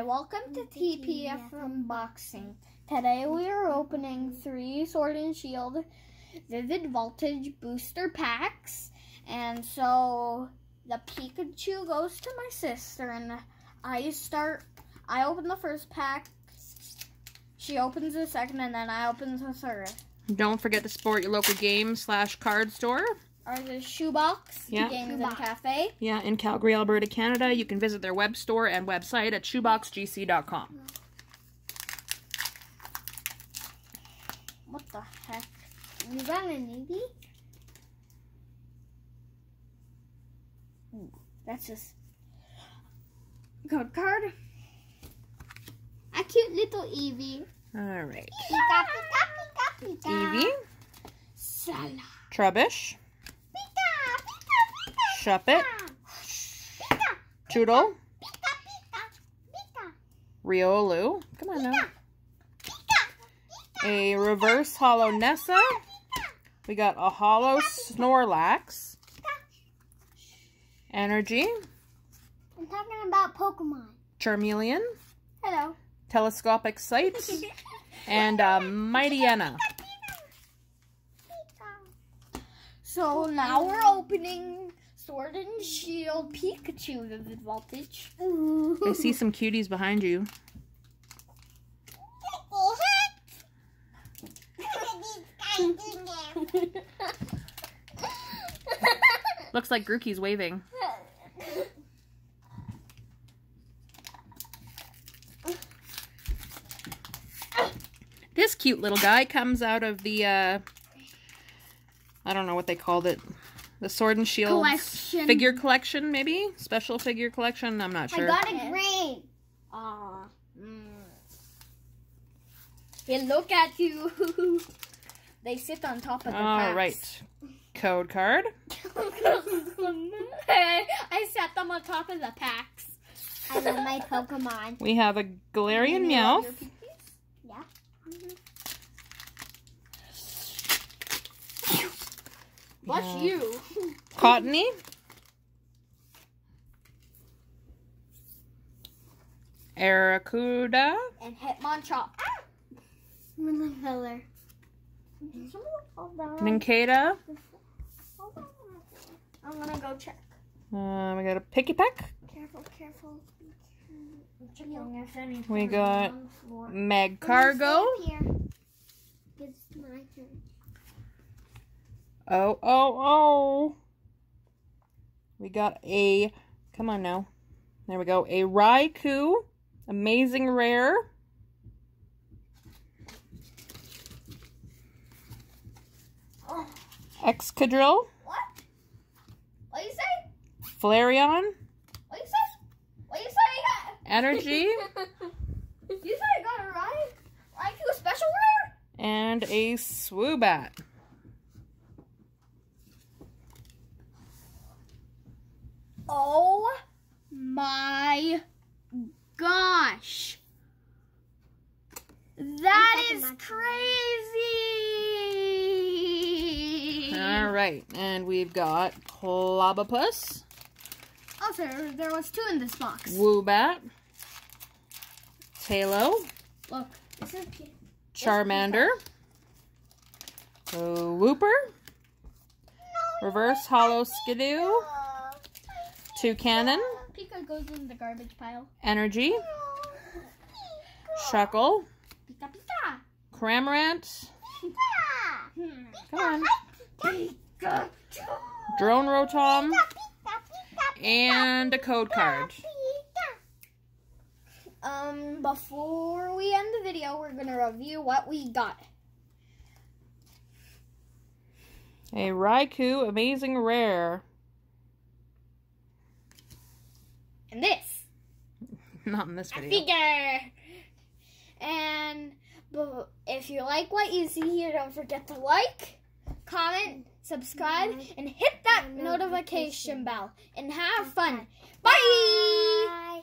Hi, welcome to TPF Unboxing. Today we are opening three Sword and Shield Vivid Voltage booster packs. And so the Pikachu goes to my sister and I start, I open the first pack, she opens the second, and then I open the third. Don't forget to support your local game slash card store. Or the shoebox, Yeah. games Shoebox. and cafe. Yeah, in Calgary, Alberta, Canada. You can visit their web store and website at shoeboxgc.com. What the heck? You got a navy? That's just code card. A cute little Eevee. All right. Pika, pika, pika, pika. Eevee, Trubbish. Shuppet, Pika, Choodle, pika, pika, pika, Riolu. Come on now. A reverse holo Nessa. We got a holo Snorlax. Energy, I'm talking about Pokemon. Charmeleon, Hello. Telescopic Sight, and uh, Mightyena. So now we're opening Sword and Shield Pikachu Vivid Voltage. Ooh. I see some cuties behind you. Looks like Grookey's waving. This cute little guy comes out of the, uh, I don't know what they called it. The Sword and Shield Collection. figure collection, maybe? Special figure collection? I'm not sure. I got a green. Ah. mm. Hey, look at you. they sit on top of the All packs. right. Code card. hey, I set them on top of the packs. I love my Pokemon. We have a Galarian Meowth. your Pikis? Yeah. Bless Yeah. you. Cottonee. Arrokuda. And Hitmonchan. Filler. Nincada. I'm gonna go check. Uh, we got a Pikipek. Careful, careful. Checking if any We got Meg the floor. Cargo. Here. It's my turn. Oh, oh, oh. We got a, come on now. There we go. A Raikou. Amazing Rare. Oh, Excadrill. what? What you say? Flareon. What you say? What you say? Energy. you said I got it right. Like a special rare? and a Swoobat. Oh my gosh. That I'm is taking my crazy. All right, and we've got Clobbopus, Also, there was two in this box. Woobat, Talo, Look, this is cute. Charmander, a Wooper, Reverse Holo Skiddo, Toucannon, Pika goes in the garbage pile. Energy, Shuckle, Pika pika. Cramorant, Hmm. come on, Pika. Drone Rotom, and a code card. Um, before we end the video, we're gonna review what we got. A Raikou Amazing Rare. And this. Not in this video. A figure. And bu- if you like what you see here, don't forget to like, comment, subscribe, and hit that notification bell. And have fun. Bye! Bye.